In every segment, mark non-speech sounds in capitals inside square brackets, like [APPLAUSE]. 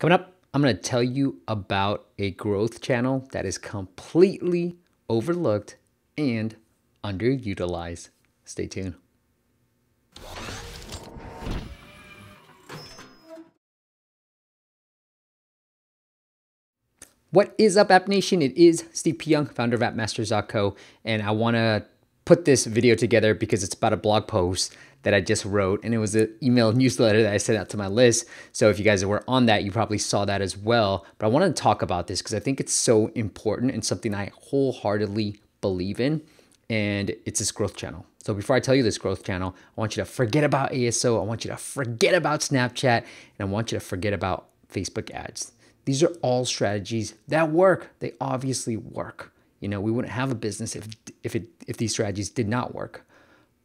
Coming up, I'm going to tell you about a growth channel that is completely overlooked and underutilized. Stay tuned. What is up, App Nation? It is Steve P. Young, founder of AppMasters.co, and I want to put this video together because it's about a blog post that I just wrote, and it was an email [LAUGHS] newsletter that I sent out to my list. So if you guys were on that, you probably saw that as well. But I want to talk about this because I think it's so important and something I wholeheartedly believe in, and it's this growth channel. So before I tell you this growth channel, I want you to forget about ASO, I want you to forget about Snapchat, and I want you to forget about Facebook ads. These are all strategies that work. They obviously work. You know, we wouldn't have a business if if it if these strategies did not work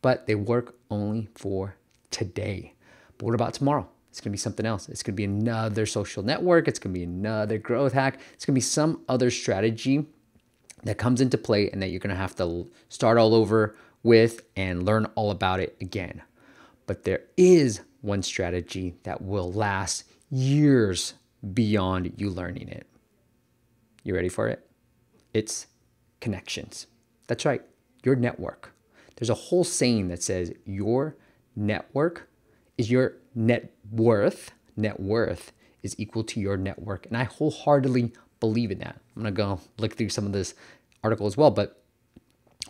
but they work only for today. But what about tomorrow? It's gonna be something else. It's gonna be another social network. It's gonna be another growth hack. It's gonna be some other strategy that comes into play and that you're gonna have to start all over with and learn all about it again. But there is one strategy that will last years beyond you learning it. You ready for it? It's connections. That's right, your network. There's a whole saying that says your network is your net worth. Net worth is equal to your network. And I wholeheartedly believe in that. I'm going to go look through some of this article as well. But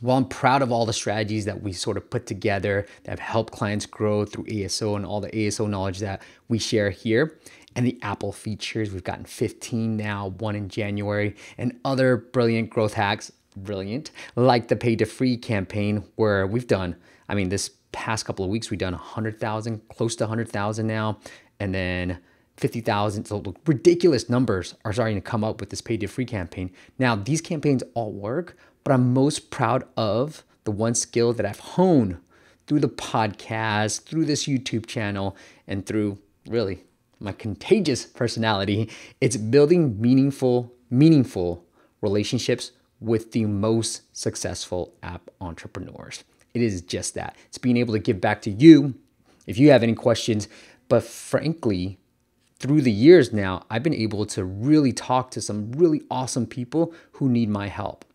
while I'm proud of all the strategies that we sort of put together that have helped clients grow through ASO and all the ASO knowledge that we share here, and the Apple features, we've gotten 15 now, one in January, and other brilliant growth hacks brilliant, like the pay to free campaign where we've done, I mean, this past couple of weeks, we've done 100,000, close to 100,000 now, and then 50,000. So ridiculous numbers are starting to come up with this pay to free campaign. Now, these campaigns all work, but I'm most proud of the one skill that I've honed through the podcast, through this YouTube channel, and through really my contagious personality. It's building meaningful, meaningful relationships with the most successful app entrepreneurs. It is just that. It's being able to give back to you if you have any questions. But frankly, through the years now, I've been able to really talk to some really awesome people who need my help.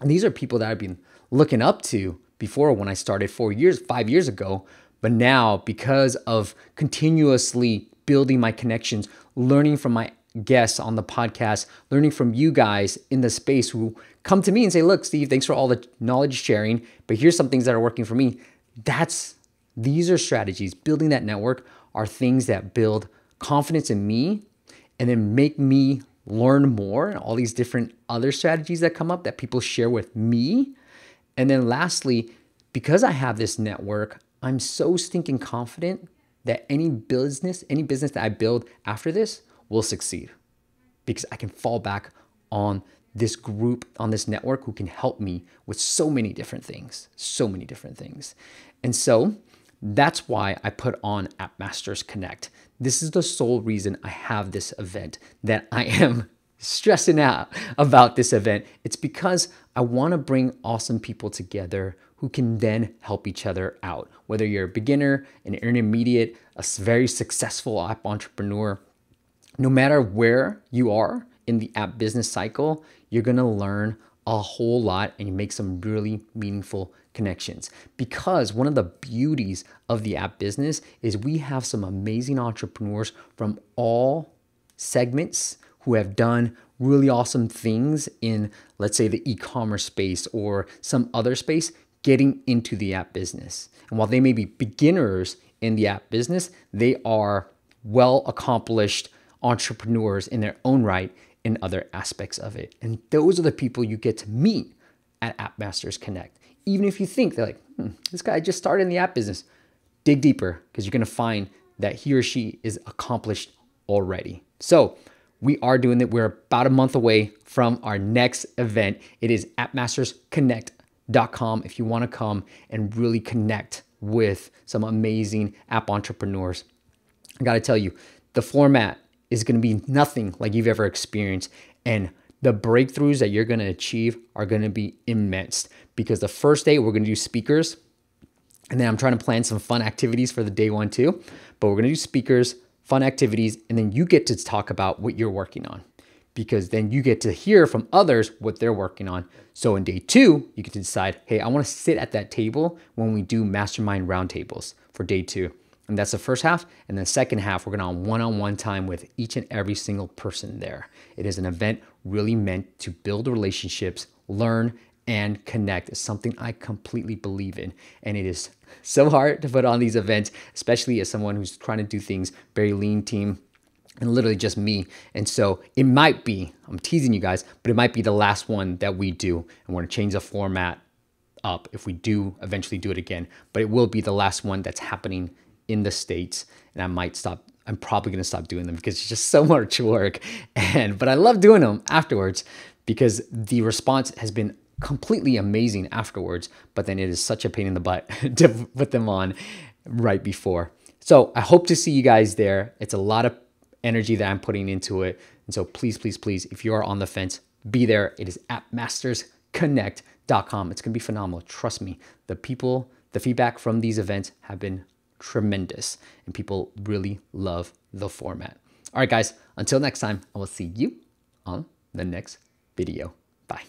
And these are people that I've been looking up to before when I started four years, five years ago. But now, because of continuously building my connections, learning from my guests on the podcast, learning from you guys in the space who come to me and say, look, Steve, thanks for all the knowledge sharing, but here's some things that are working for me. That's these are strategies. Building that network are things that build confidence in me and then make me learn more and all these different other strategies that come up that people share with me. And then lastly, because I have this network, I'm so stinking confident that any business, any business that I build after this will succeed because I can fall back on this group, on this network who can help me with so many different things, so many different things. And so that's why I put on App Masters Connect. This is the sole reason I have this event that I am stressing out about this event. It's because I want to bring awesome people together who can then help each other out. Whether you're a beginner, an intermediate, a very successful app entrepreneur, no matter where you are in the app business cycle, you're gonna learn a whole lot and you make some really meaningful connections. Because one of the beauties of the app business is we have some amazing entrepreneurs from all segments who have done really awesome things in, let's say, the e commerce space or some other space, getting into the app business. And while they may be beginners in the app business, they are well accomplished entrepreneurs in their own right in other aspects of it. And those are the people you get to meet at App Masters Connect. Even if you think they're like, hmm, this guy just started in the app business, dig deeper because you're gonna find that he or she is accomplished already. So we are doing it. We're about a month away from our next event. It is appmastersconnect.com if you wanna come and really connect with some amazing app entrepreneurs. I gotta tell you, the format is going to be nothing like you've ever experienced. And the breakthroughs that you're going to achieve are going to be immense because the first day we're going to do speakers. And then I'm trying to plan some fun activities for the day one too. But we're going to do speakers. Fun activities, and then you get to talk about what you're working on because then you get to hear from others what they're working on. So in day two, you get to decide, hey, I want to sit at that table when we do mastermind roundtables for day two. And that's the first half. And the second half, we're to on one-on-one time with each and every single person there. It is an event really meant to build relationships, learn, and connect. is something I completely believe in. And it is so hard to put on these events, especially as someone who's trying to do things very lean team, and literally just me. And so it might be, I'm teasing you guys, but it might be the last one that we do. And we're gonna change the format up if we do eventually do it again. But it will be the last one that's happening in the States. And I might stop, I'm probably gonna stop doing them because it's just so much work. [LAUGHS] And but I love doing them afterwards because the response has been completely amazing afterwards, but then it is such a pain in the butt [LAUGHS] to put them on right before. So I hope to see you guys there. It's a lot of energy that I'm putting into it. And so please, please, please, if you are on the fence, be there. It is at mastersconnect.com. It's going to be phenomenal. Trust me. The people, the feedback from these events have been tremendous and people really love the format. All right, guys, until next time, I will see you on the next video. Bye.